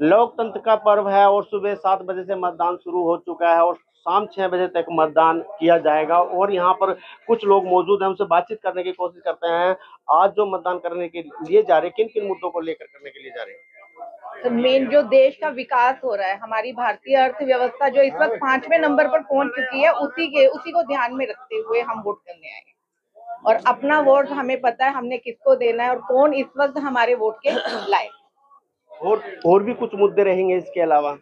लोकतंत्र का पर्व है और सुबह सात बजे से मतदान शुरू हो चुका है और शाम छह बजे तक मतदान किया जाएगा। और यहाँ पर कुछ लोग मौजूद हैं, उनसे बातचीत करने की कोशिश करते हैं। आज जो मतदान करने के लिए जा रहे किन किन मुद्दों को लेकर करने के लिए जा रहे हैं? मेन जो देश का विकास हो रहा है, हमारी भारतीय अर्थव्यवस्था जो इस वक्त पाँचवें नंबर पर पहुँच चुकी है, उसी के, उसी को ध्यान में रखते हुए हम वोट करने आए और अपना वोट हमें पता है, हमने किसको देना है और कौन इस वक्त हमारे वोट के लायक और और भी कुछ मुद्दे रहेंगे इसके अलावा?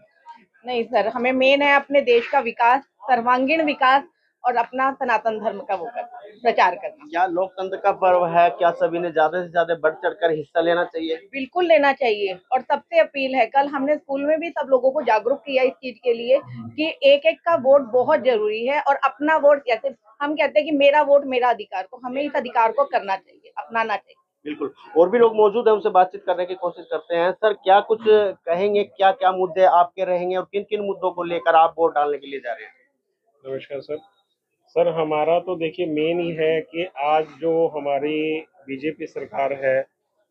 नहीं सर हमें मेन है अपने देश का विकास सर्वांगीण विकास और अपना सनातन धर्म का वो कर प्रचार करना। क्या लोकतंत्र का पर्व है? क्या सभी ने ज़्यादा से ज़्यादा बढ़ चढ़ कर हिस्सा लेना चाहिए? बिल्कुल लेना चाहिए। और सबसे अपील है कल हमने स्कूल में भी सब लोगों को जागरूक किया इस चीज़ के लिए कि एक एक का वोट बहुत ज़रूरी है और अपना वोट कैसे हम कहते हैं कि मेरा वोट मेरा अधिकार तो हमें इस अधिकार को करना चाहिए अपनाना चाहिए। बिल्कुल। और भी लोग मौजूद हैं उनसे बातचीत करने की कोशिश करते हैं। सर, क्या कुछ कहेंगे? क्या क्या मुद्दे आपके रहेंगे और किन किन मुद्दों को लेकर आप वोट डालने के लिए जा रहे हैं? नमस्कार सर। सर, हमारा तो देखिए मेन ही है कि आज जो हमारी बीजेपी सरकार है,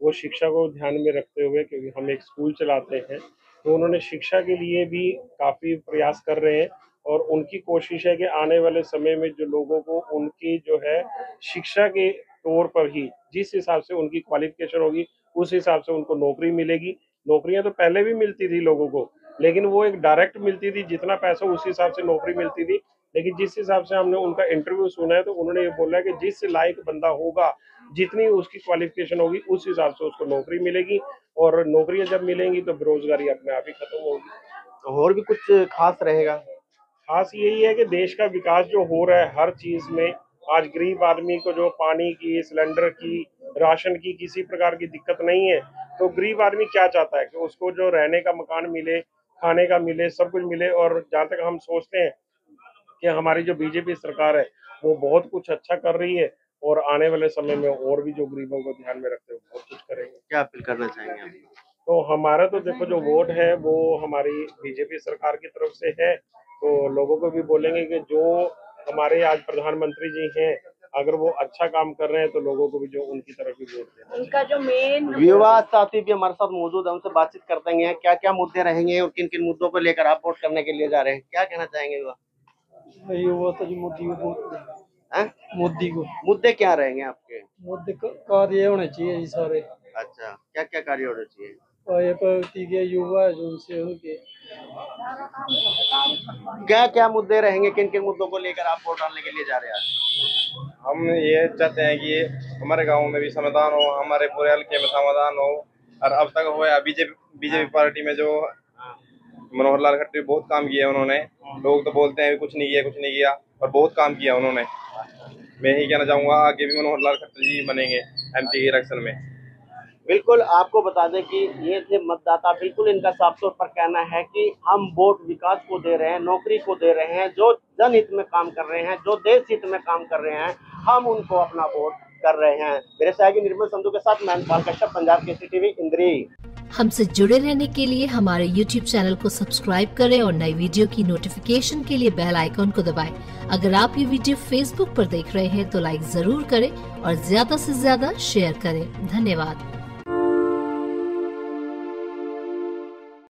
वो शिक्षा को ध्यान में रखते हुए, क्योंकि हम एक स्कूल चलाते हैं तो उन्होंने शिक्षा के लिए भी काफ़ी प्रयास कर रहे हैं और उनकी कोशिश है कि आने वाले समय में जो लोगों को उनकी जो है शिक्षा के तौर पर ही जिस हिसाब से उनकी क्वालिफिकेशन होगी उस हिसाब से उनको नौकरी मिलेगी। नौकरियाँ तो पहले भी मिलती थी लोगों को लेकिन वो एक डायरेक्ट मिलती थी जितना पैसा उस हिसाब से नौकरी मिलती थी। लेकिन जिस हिसाब से हमने उनका इंटरव्यू सुना है तो उन्होंने ये बोला कि जिस लायक बंदा होगा जितनी उसकी क्वालिफिकेशन होगी उस हिसाब से उसको नौकरी मिलेगी। और नौकरियाँ जब मिलेंगी तो बेरोजगारी अपने आप ही खत्म होगी। तो और भी कुछ खास रहेगा? खास यही है कि देश का विकास जो हो रहा है हर चीज़ में आज गरीब आदमी को जो पानी की सिलेंडर की राशन की किसी प्रकार की दिक्कत नहीं है तो गरीब आदमी क्या चाहता है कि उसको जो रहने का मकान मिले खाने का मिले सब कुछ मिले और जहाँ तक हम सोचते हैं कि हमारी जो बीजेपी सरकार है वो बहुत कुछ अच्छा कर रही है और आने वाले समय में और भी जो गरीबों को ध्यान में रखते हुए बहुत कुछ करेंगे। क्या अपील करना चाहेंगे आप? तो हमारा तो देखो जो वोट है वो हमारी बीजेपी सरकार की तरफ़ से है तो लोगों को भी बोलेंगे कि जो हमारे आज प्रधानमंत्री जी हैं अगर वो अच्छा काम कर रहे हैं तो लोगों को भी जो उनकी तरफ़ भी वोट देना उनका जो मेन युवा साथी भी हमारे साथ मौजूद है उनसे बातचीत करते हैं क्या क्या मुद्दे रहेंगे और किन किन मुद्दों को लेकर आप वोट करने के लिए जा रहे हैं? क्या कहना चाहेंगे युवा युवा तो जी मोदी को वोट मोदी को। मुद्दे क्या रहेंगे आपके? मुद्दे कार्य होने चाहिए सारे। अच्छा क्या क्या कार्य होने चाहिए? और ये प्रगति के युवा जो उनसे उनके क्या क्या मुद्दे रहेंगे? किन किन मुद्दों को लेकर आप वोट डालने के लिए जा रहे हैं? हम ये चाहते हैं कि हमारे गाँव में भी समाधान हो हमारे पूरे हल्के में समाधान हो और अब तक हुआ बीजेपी बीजेपी पार्टी में जो मनोहर लाल खट्टर बहुत काम किया उन्होंने। लोग तो बोलते हैं कुछ नहीं किया कुछ नहीं किया और बहुत काम किया उन्होंने। मैं यही कहना चाहूँगा आगे भी मनोहर लाल खट्टर जी बनेंगे एमपी के इलेक्शन में। बिल्कुल, आपको बता दें कि ये थे मतदाता, बिल्कुल इनका साफ़ तौर पर कहना है कि हम वोट विकास को दे रहे हैं, नौकरी को दे रहे हैं, जो जनहित में काम कर रहे हैं, जो देश हित में काम कर रहे हैं, हम उनको अपना वोट कर रहे हैं। मेरे सहयोगी निर्मल संधु के साथ मैं कश्यप, पंजाब के सी टीवी, इंद्री। हमसे जुड़े रहने के लिए हमारे YouTube चैनल को सब्सक्राइब करें और नई वीडियो की नोटिफिकेशन के लिए बेल आइकॉन को दबाएँ। अगर आप ये वीडियो Facebook पर देख रहे हैं तो लाइक ज़रूर करें और ज़्यादा से ज़्यादा शेयर करें। धन्यवाद।